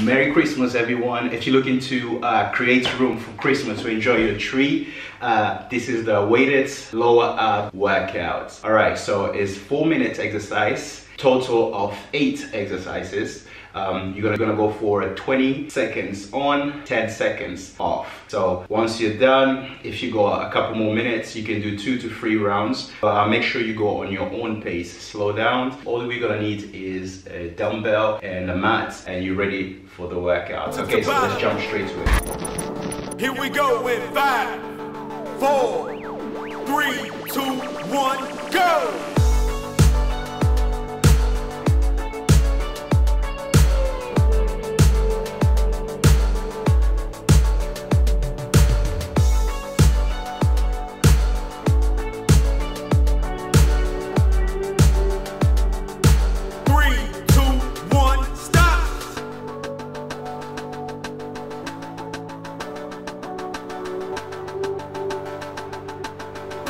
Merry Christmas, everyone. If you're looking to uh, create room for Christmas to enjoy your tree, uh, this is the weighted lower ab workout. All right, so it's four minutes exercise, total of eight exercises. Um, you're gonna, gonna go for 20 seconds on, 10 seconds off. So once you're done, if you go a couple more minutes, you can do two to three rounds. But uh, make sure you go on your own pace. Slow down. All we're gonna need is a dumbbell and a mat, and you're ready for the workout. Okay, so let's jump straight to it. Here we go with five, four, three, two, one, go!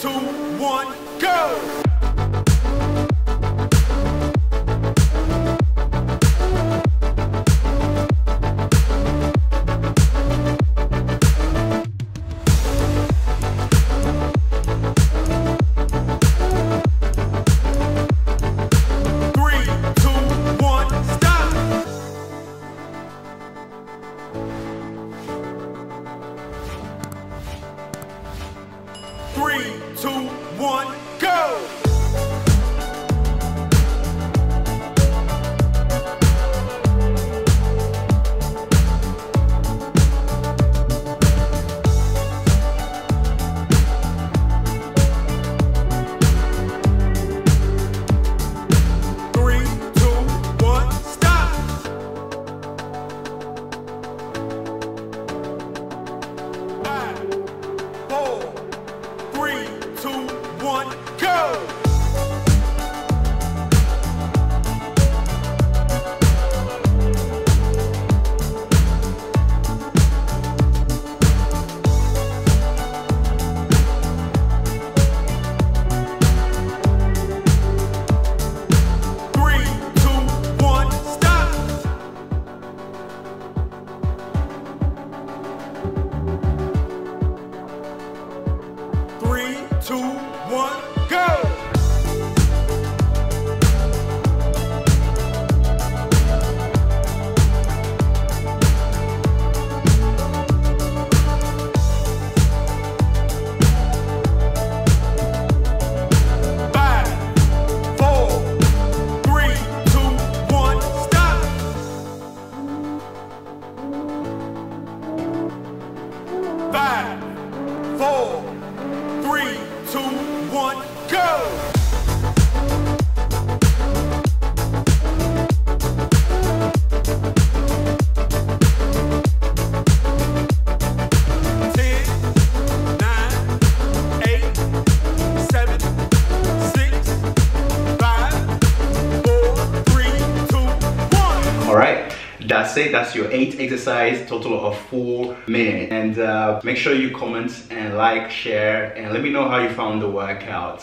Two, one, go! go! One, go! Five, four, two, one, go! It. That's your eight exercise, total of four minutes. And uh, make sure you comment and like, share, and let me know how you found the workout.